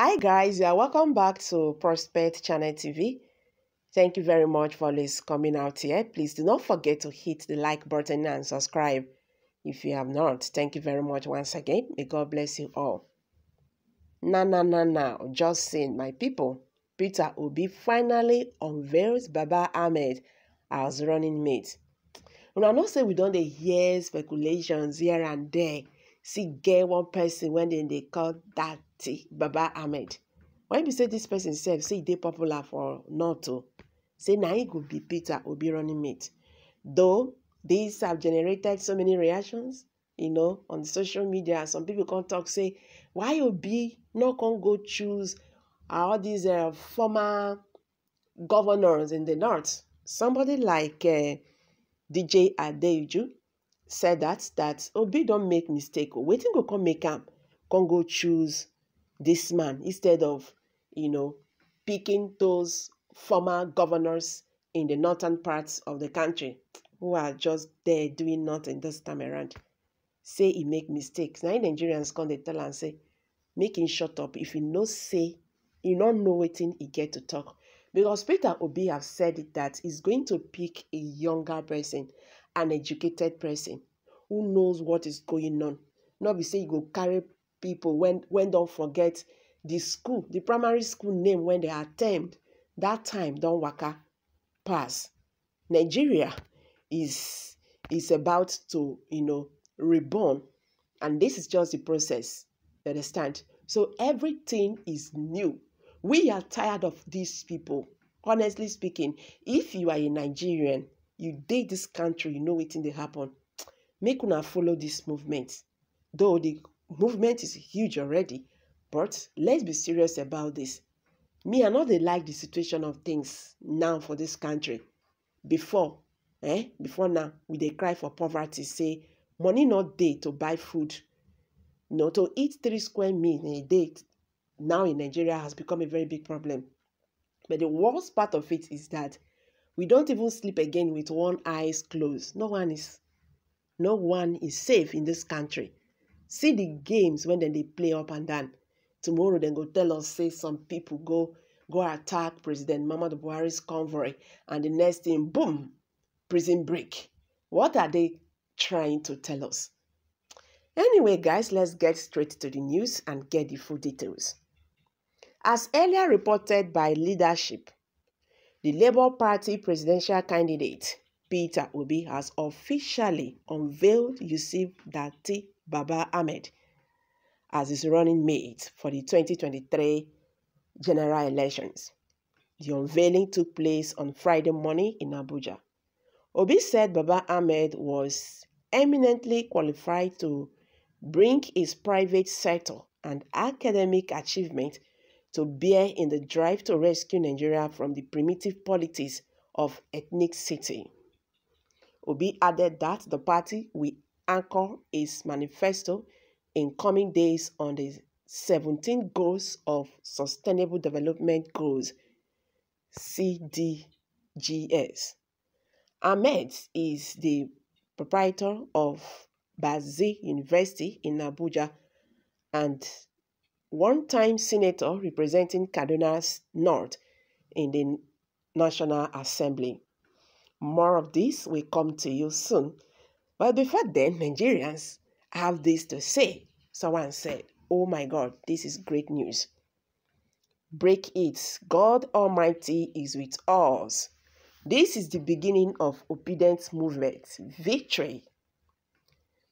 Hi guys, yeah, welcome back to Prospect Channel TV. Thank you very much for this coming out here. Please do not forget to hit the like button and subscribe if you have not. Thank you very much once again. May God bless you all. Now, now, now, now, just saying, my people, Peter Obi finally unveils Baba Ahmed as running mate. Una know say we don't hear speculations here and there. See get one person when they, dey call Datti Baba Ahmed. Why be say this person sef say dey popular for north o, say na im go be Peter Obi running mate. Though these have generated so many reactions, you know, on social media. Some people come talk say, why Obi not come go choose all these uh, former governors in the north? Somebody like uh, DJ Adeju said that that Obi don't make mistake. Wetin go come make am come go choose this man instead of you know picking those former governors in the northern parts of the country who are just there doing nothing this time around. Say he make mistakes. Im Nigerians come dey tell and say make him shut up if he no say he no know wetin he get to talk. Because Peter Obi have said it that he's going to pick a younger person, an educated person who knows what is going on. Not be say you go carry people when when don't forget the school, the primary school name when they attend that time don waka pass. Nigeria is is about to you know reborn and this is just the process. You understand? So everything is new. We are tired of these people. Honestly speaking, if you are a Nigerian, you date this country, you know wetin dey happen. Make una follow this movement. Though the movement is huge already, but let's be serious about this. Me, I no dey like the situation of things now for this country. Before, eh, before now, we dey cry for poverty, say money not dey to buy food. You know, to eat three square meal in a day now in Nigeria has become a very big problem. But the worst part of it is that we don't even sleep again with one eyes closed. No one is no one is safe in this country. See the games when then they play up and down. Tomorrow then go tell us say some people go go attack President Muhammadu Buhari's convoy and the next thing boom prison break. What are they trying to tell us? Anyway, guys, let's get straight to the news and get the full details. As earlier reported by leadership, the Labour Party presidential candidate Peter Obi has officially unveiled Yusuf Datti Baba Ahmed as his running mate for the 2023 general elections. The unveiling took place on Friday morning in Abuja. Obi said Baba Ahmed was eminently qualified to bring his private sector and academic achievement to bear in the drive to rescue Nigeria from the primitive politics of ethnic city. Obi added that the party will anchor its manifesto in coming days on the 17 Goals of Sustainable Development Goals SDGs. Ahmed is the proprietor of Baze University in Abuja and one-time senator representing Kaduna North in the National Assembly. More of this will come to you soon. But before then, Nigerians have this to say. Someone said, Oh my God, this is great news. Break it. God Almighty is with us. This is the beginning of obedience movement. Victory.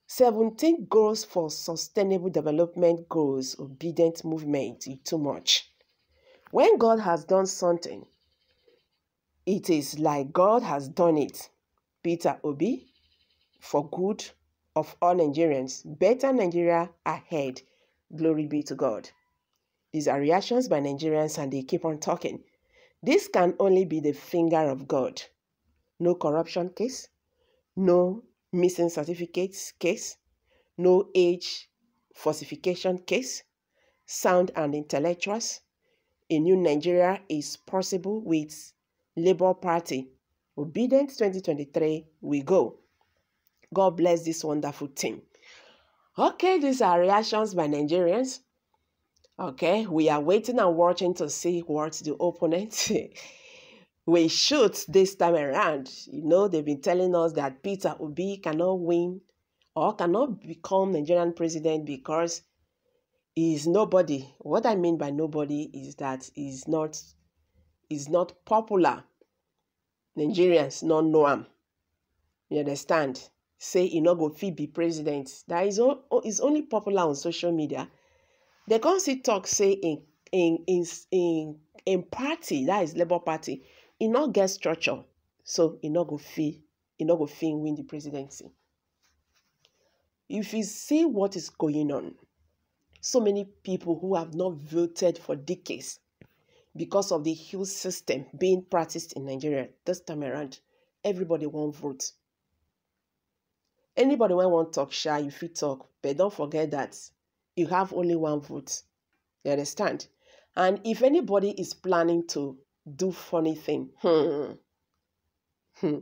17 goals for sustainable development goals, Obidient movement, too much. When God has done something, it is like God has done it. Peter Obi, for good of all Nigerians, better Nigeria ahead. Glory be to God. These are reactions by Nigerians and they keep on talking. This can only be the finger of God. No corruption case, no missing certificates case, no age falsification case, sound and intellectuals. A new Nigeria is possible with Labour Party. Obidient 2023, we go. God bless this wonderful team. Okay, these are reactions by Nigerians. Okay, we are waiting and watching to see what the opponent will shoot this time around. You know, they've been telling us that Peter Obi cannot win or cannot become Nigerian president because is nobody. What I mean by nobody is that is not is not popular. Nigerians know him. You understand? Say he not go fit be president. That is is only popular on social media. They can't see talk say in in in in in party that is Labour Party, he not get structure, so he not go fit go fit win the presidency. If you see what is going on, so many people who have not voted for decades because of the huge system being practiced in Nigeria this time around, everybody won't vote. Anybody when want talk shy, you fit talk, but don't forget that you have only one vote. You understand? And if anybody is planning to do funny thing, hmm, hmm,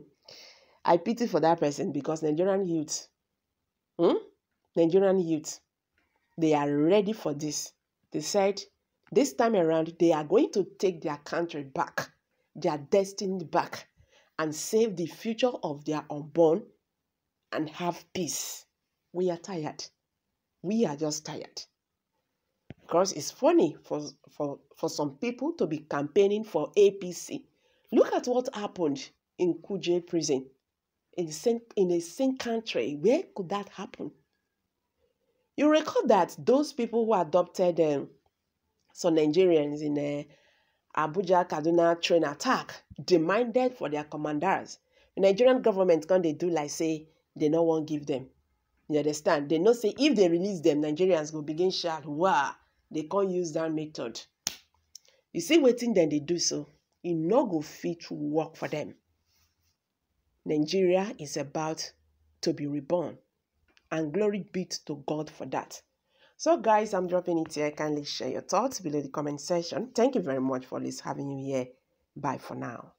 I pity for that person because Nigerian youth, hmm, Nigerian youth, they are ready for this. They said this time around they are going to take their country back, their destiny back, and save the future of their unborn and have peace. We are tired. We are just tired. Because it's funny for, for, for some people to be campaigning for APC. Look at what happened in Kuje prison. In the same, in the same country, where could that happen? You recall that those people who adopted um, some Nigerians in a uh, Abuja Kaduna train attack demanded for their commanders. The Nigerian government can they do like say they no one give them. You understand? They know say if they release them, Nigerians will begin shout, wow, they can't use that method. You see waiting then they do so. It no go fit to work for them. Nigeria is about to be reborn. And glory be to God for that. So guys, I'm dropping it here. Kindly share your thoughts below the comment section. Thank you very much for this having you here. Bye for now.